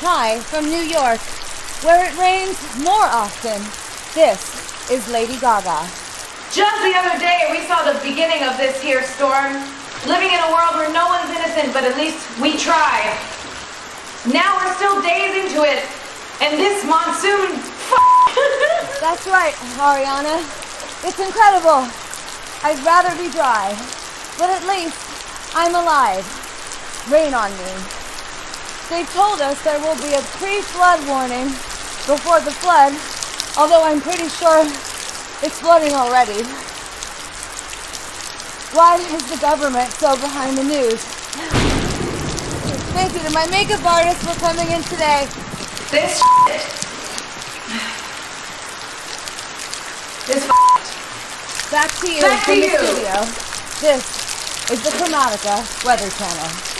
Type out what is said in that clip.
Hi, from New York, where it rains more often. This is Lady Gaga. Just the other day, we saw the beginning of this here storm. Living in a world where no one's innocent, but at least we try. Now we're still days into it, and this monsoon. That's right, Ariana. It's incredible. I'd rather be dry, but at least I'm alive. Rain on me. They told us there will be a pre-flood warning before the flood, although I'm pretty sure it's flooding already. Why is the government so behind the news? Thank you to my makeup artist for coming in today. This is Back to you Back to the you. studio. This is the Chromatica Weather Channel.